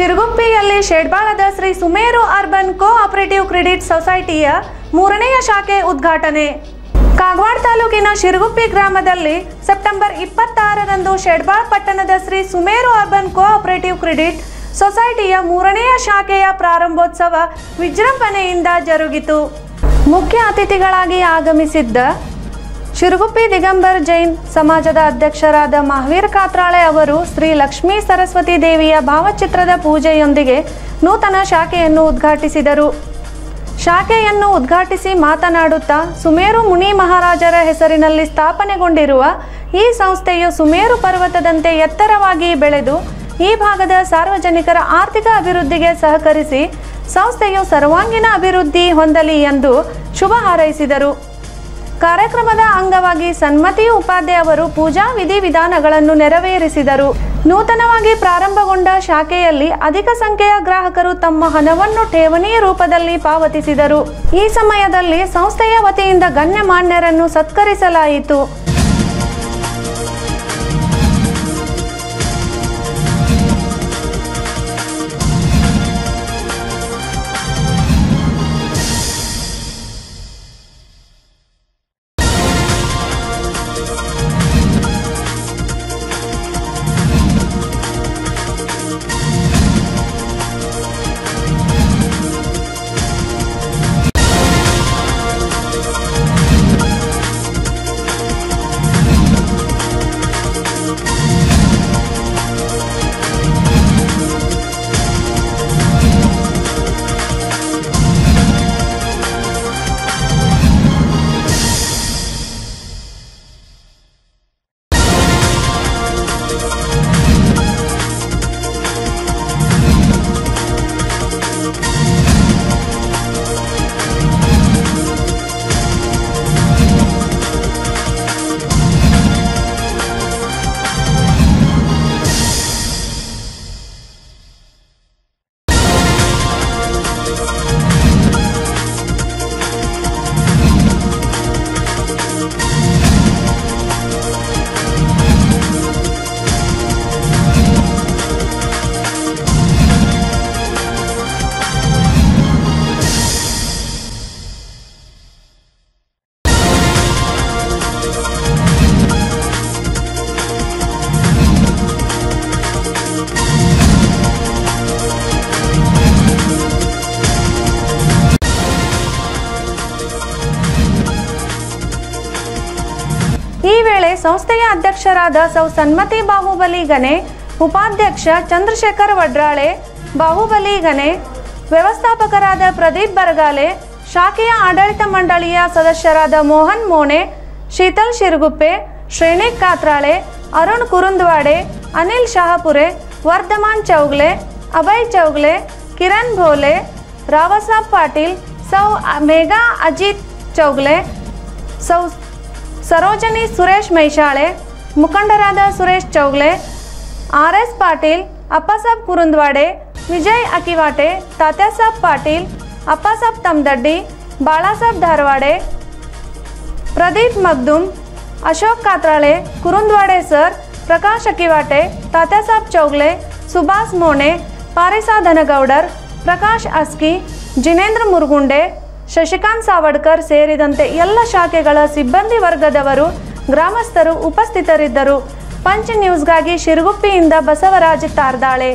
ಶಿರಗುಪ್ಪಿಯಲ್ಲಿ ಶೆಡ್ಬಾಳದ Shri Sumeru urban cooperative credit ಸೊಸೈಟಿಯ ಮೂರನೆಯ ಶಾಖೆ ಉದ್ಘಾಟನೆ. ಕಾಗವಾಡ ತಾಲೂಕಿನ ಶಿರಗುಪ್ಪಿ ಗ್ರಾಮದಲ್ಲಿ ಸೆಪ್ಟೆಂಬರ್ ಇಪ್ಪತ್ತಾರರಂದು ಶೆಡ್ಬಾಳ್ ಪಟ್ಟಣದ Shri Sumeru urban cooperative credit ಸೊಸೈಟಿಯ ಮೂರನೆಯ ಶಾಖೆಯ ಪ್ರಾರಂಭೋತ್ಸವ ವಿಜೃಂಭಣೆಯಿಂದ ಜರುಗಿತು. ಮುಖ್ಯ ಅತಿಥಿಗಳಾಗಿ ಆಗಮಿಸಿದ್ದ ಶಿರುಗುಪ್ಪಿ ದಿಗಂಬರ್ ಜೈನ್, ಸಮಾಜದ ಅಧ್ಯಕ್ಷರಾದ ಮಹಾವೀರ್ ಕಾತ್ರಾಳೆ ಅವರು ಶ್ರೀ ಲಕ್ಷ್ಮೀ ಸರಸ್ವತಿ ದೇವಿಯ ಭಾವಚಿತ್ರದ ಪೂಜೆಯೊಂದಿಗೆ ನೂತನ ಶಾಖೆಯನ್ನು ಉದ್ಘಾಟಿಸಿದರು. ಶಾಖೆಯನ್ನು ಉದ್ಘಾಟಿಸಿ ಮಾತನಾಡುತ್ತಾ ಸುಮೇರು ಮುನಿ ಮಹಾರಾಜರ ಹೆಸರಿನಲ್ಲಿ ಸ್ಥಾಪನೆಗೊಂಡಿರುವ ಈ ಸಂಸ್ಥೆಯು ಸುಮೇರು ಪರ್ವತದಂತೆ ಎತ್ತರವಾಗಿ ಬೆಳೆದು ಈ ಭಾಗದ ಸಾರ್ವಜನಿಕರ ಆರ್ಥಿಕ ಅಭಿವೃದ್ಧಿಗೆ ಸಹಕರಿಸಿ ಸಂಸ್ಥೆಯು ಸರ್ವಾಂಗೀಣ ಅಭಿವೃದ್ಧಿ ಹೊಂದಲಿ ಎಂದು ಶುಭ ಹಾರೈಸಿದರು. ಕಾರ್ಯಕ್ರಮದ ಅಂಗವಾಗಿ ಸನ್ಮತಿ ಉಪಾಧ್ಯಾಯ ಅವರು ಪೂಜಾ ವಿಧಿವಿಧಾನಗಳನ್ನು ನೆರವೇರಿಸಿದರು. ನೂತನವಾಗಿ ಪ್ರಾರಂಭಗೊಂಡ ಶಾಖೆಯಲ್ಲಿ ಅಧಿಕ ಸಂಖ್ಯೆಯ ಗ್ರಾಹಕರು ತಮ್ಮ ಹಣವನ್ನು ಠೇವಣಿ ರೂಪದಲ್ಲಿ ಪಾವತಿಸಿದರು. ಈ ಸಮಯದಲ್ಲಿ ಸಂಸ್ಥೆಯ ವತಿಯಿಂದ ಗಣ್ಯಮಾನ್ಯರನ್ನು ಸತ್ಕರಿಸಲಾಯಿತು. ಸಂಸ್ಥೆಯ ಅಧ್ಯಕ್ಷರಾದ ಸೌ ಸನ್ಮತಿ ಬಾಹುಬಲಿ ಗನೆ ಉಪಾಧ್ಯಕ್ಷ ಚಂದ್ರಶೇಖರ್ ವಡ್ರಾಳೆ ಬಾಹುಬಲಿ ಗನೆ ವ್ಯವಸ್ಥಾಪಕರಾದ ಪ್ರದೀಪ್ ಬರಗಾಲೆ ಶಾಖೆಯ ಆಡಳಿತ ಮಂಡಳಿಯ ಸದಸ್ಯರಾದ ಮೋಹನ್ ಮೋನೆ ಶೀತಲ್ ಶಿರಗುಪ್ಪೆ ಶ್ರೇಣಿಕ್ ಕಾತ್ರಾಳೆ ಅರುಣ್ ಕುರುಂದ್ವಾಡೆ ಅನಿಲ್ ಶಹಾಪುರೆ ವರ್ಧಮಾನ್ ಚೌಗ್ಲೆ ಅಭಯ್ ಚೌಗ್ಲೆ ಕಿರಣ್ ಭೋಲೆ ರಾವಸಾಬ್ ಪಾಟೀಲ್ ಸೌ ಮೇಘಾ ಅಜಿತ್ ಚೌಗ್ಲೆ ಸೌ ಸರೋಜನಿ ಸುರೇಶ್ ಮೈಶಾಳೆ ಮುಖಂಡರಾದ Suresh Chougle R S Patil Appasaheb Kurundwade Vijay Akiwate Tatyasaheb Patil Appasaheb Tamdaddi Balasaheb Dharwade Pradeep Magdum Ashok Katrale Kurundwade sir Prakash Akiwate Tatyasaheb Chougle Subhas Mone Parisa Dhangoudar Prakash Aski Jinendra ಮುರುಗುಂಡೆ Shashikant Savadkar ಸೇರಿದಂತೆ ಎಲ್ಲ ಶಾಖೆಗಳ ಸಿಬ್ಬಂದಿ ವರ್ಗದವರು ಗ್ರಾಮಸ್ಥರು ಉಪಸ್ಥಿತರಿದ್ದರು. Punch ನ್ಯೂಸ್ಗಾಗಿ ಶಿರಗುಪ್ಪಿಯಿಂದ ಬಸವರಾಜ್ ತಾರ್ದಾಳೆ.